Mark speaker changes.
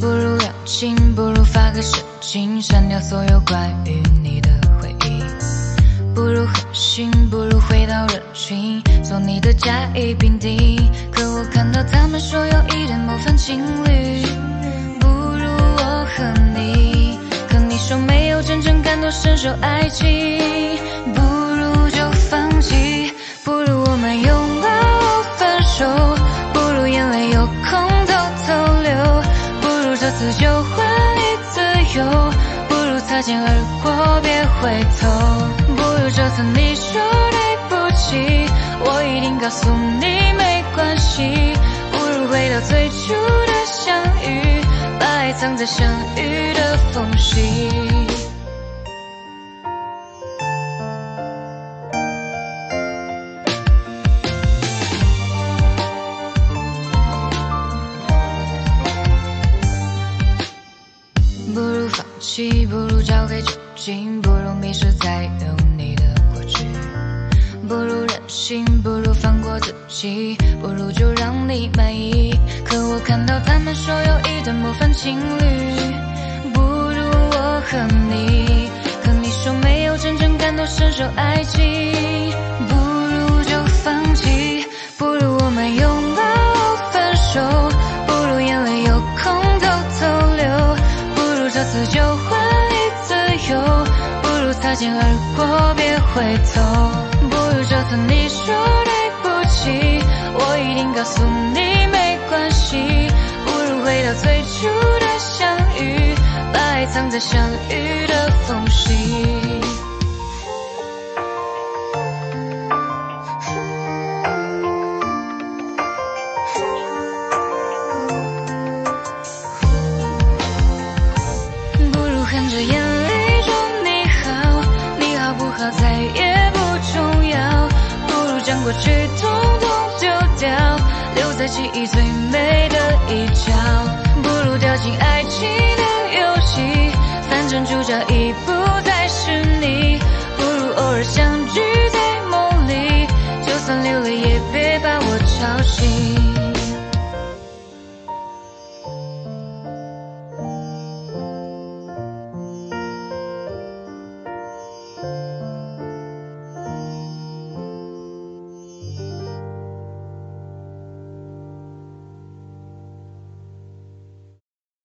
Speaker 1: 不如两清，不如发个神经，删掉所有关于你的回忆。不如狠心，不如回到人群，做你的甲乙丙丁。可我看到他们说有一点模范情侣，不如我和你。可你说没有真正感同身受爱情，由，不如擦肩而过别回头，不如这次你说对不起，我一定告诉你没关系，不如回到最初的相遇，把爱藏在相遇的缝隙。不如交给酒精，不如迷失在有你的过去，不如任性，不如放过自己，不如就让你满意。可我看到他们说有一对模范情侣，不如我和你。可你说没有真正感同身受爱情，不如就放弃，不如我们拥求，不如擦肩而过别回头，不如这次你说对不起，我一定告诉你没关系，不如回到最初的相遇，把爱藏在相遇的缝隙。去通通丢掉，留在记忆最美的一角，不如掉进爱情的游戏，反正主角已不再是你，不如偶尔相